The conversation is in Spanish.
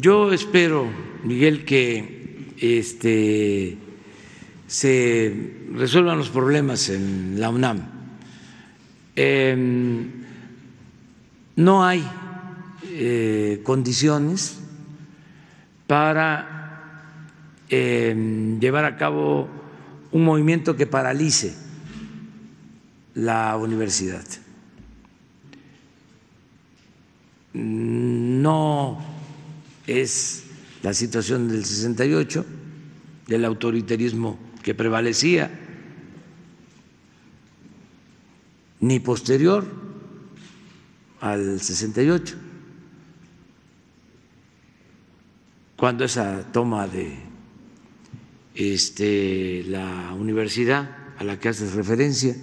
yo espero, Miguel, que este, se resuelvan los problemas en la UNAM. Em, no hay eh, condiciones para em, llevar a cabo un movimiento que paralice la universidad. No es la situación del 68, del autoritarismo que prevalecía, ni posterior al 68, cuando esa toma de este, la universidad a la que haces referencia